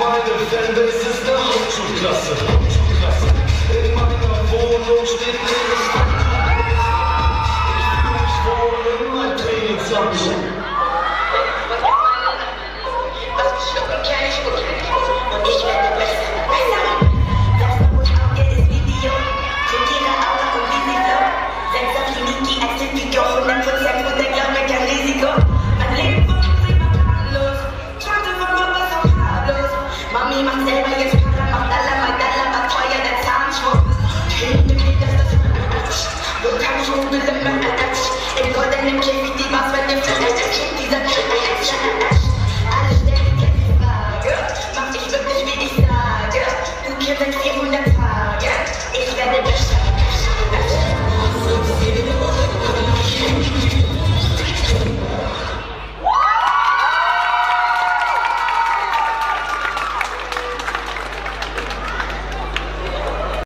Meine Wände sind eine Hauptschulklasse. In meiner Wohnung steht Thank you.